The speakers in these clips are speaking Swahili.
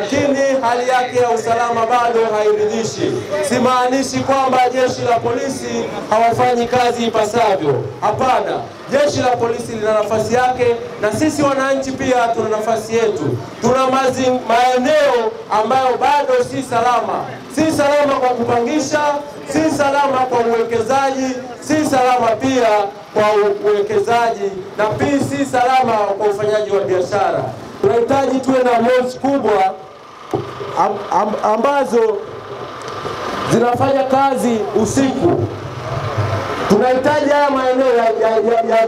lakini hali yake ya usalama bado hairidhishi. Simaanishi kwamba jeshi la polisi hawafanyi kazi ipasavyo. Hapana, jeshi la polisi lina nafasi yake na sisi wananchi pia tuna nafasi yetu. Tuna maeneo ambayo bado si salama, si salama kwa kupangisha, si salama kwa uwekezaji, si salama pia kwa uwekezaji na pia si salama kwa ufanyaji wa biashara. Tunahitaji tuwe na malls kubwa ambazo zinafanya kazi usiku. Tunahitaji haya maeneo yajengwe ya, ya, ya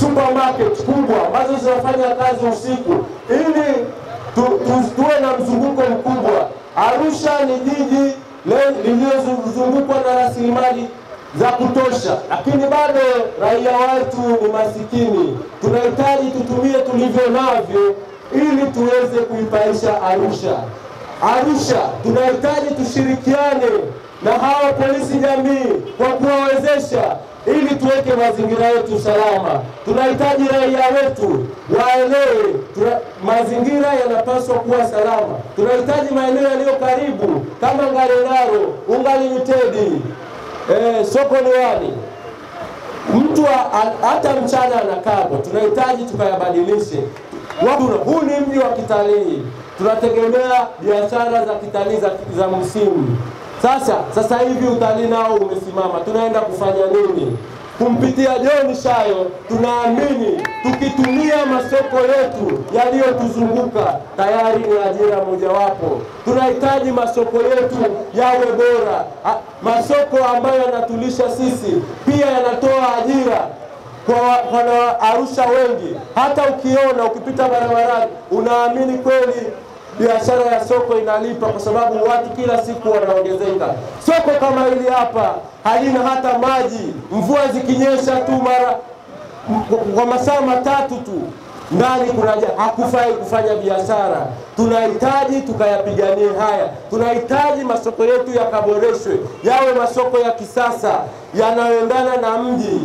supermarket kubwa ambazo zinafanya kazi usiku ili tu, tu, tuwe na mzunguko mkubwa. Arusha ni jiji lililozungukwa na rasilimali za kutosha, lakini bado raia wetu ni masikini. Tunahitaji tutumie tulivyo navyo ili tuweze kuipaisha Arusha. Arusha tunahitaji tushirikiane na hawa polisi jamii kwa kuwawezesha ili tuweke mazingira yetu salama. Tunahitaji raia wetu waelewe mazingira yanapaswa kuwa salama. Tunahitaji maeneo yaliyo karibu kama Ngarengaro, Ungali Limited, eh, soko Liwani, mtu hata mchana anakabwa. Tunahitaji tukayabadilishe. Huu ni mji wa kitalii, tunategemea biashara za kitalii za, za msimu. Sasa sasa hivi utalii nao umesimama, tunaenda kufanya nini? Kumpitia John Shayo, tunaamini tukitumia masoko yetu yaliyotuzunguka tayari ni ajira mojawapo. Tunahitaji masoko yetu yawe bora, masoko ambayo yanatulisha sisi, pia yanatoa ajira kwa wana Arusha wengi. Hata ukiona ukipita barabarani, unaamini kweli biashara ya soko inalipa kwa sababu watu kila siku wanaongezeka. Soko kama hili hapa halina hata maji, mvua zikinyesha tu mara kwa masaa matatu tu ndani kunaja, hakufai kufanya biashara. Tunahitaji tukayapiganie haya, tunahitaji masoko yetu yakaboreshwe, yawe masoko ya kisasa yanayoendana na mji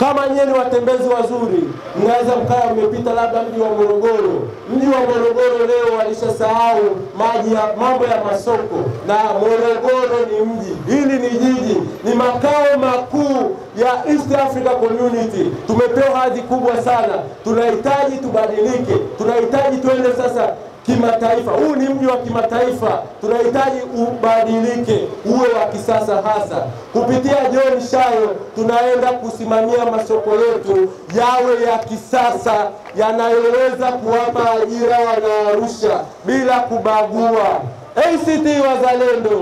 kama nyie ni watembezi wazuri, mnaweza mkawa mmepita labda mji wa Morogoro. Mji wa Morogoro leo walishasahau maji ya mambo ya masoko, na Morogoro ni mji, hili ni jiji, ni makao makuu ya East Africa Community. Tumepewa hadhi kubwa sana, tunahitaji tubadilike, tunahitaji tuende sasa kimataifa. Huu ni mji wa kimataifa, tunahitaji ubadilike, uwe wa kisasa hasa. Kupitia John Shayo tunaenda kusimamia masoko yetu yawe ya kisasa, yanayoweza kuwapa ajira wana Arusha bila kubagua. ACT Wazalendo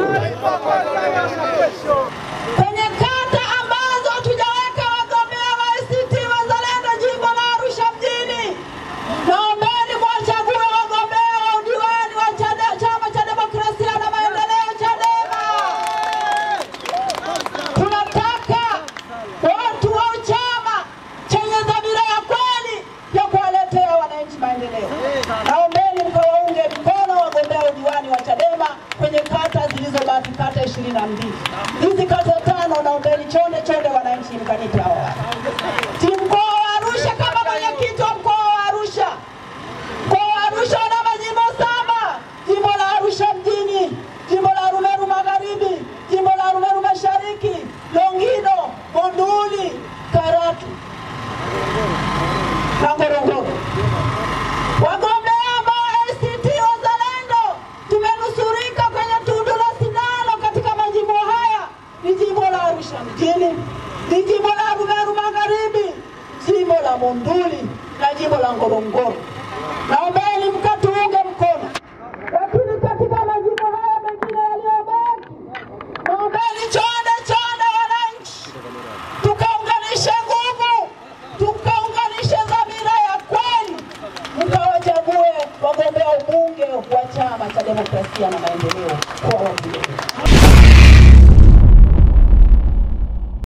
Nandi. Isso Monduli na jimbo la Ngorongoro. Naombeni mkatuunge mkono, lakini katika majimbo haya mengine yaliyobaki, naombeni chonde chonde, wananchi tukaunganishe nguvu, tukaunganishe dhamira ya kweli, mkawachague wagombea ubunge wa Chama cha Demokrasia na Maendeleo kwa wabunge.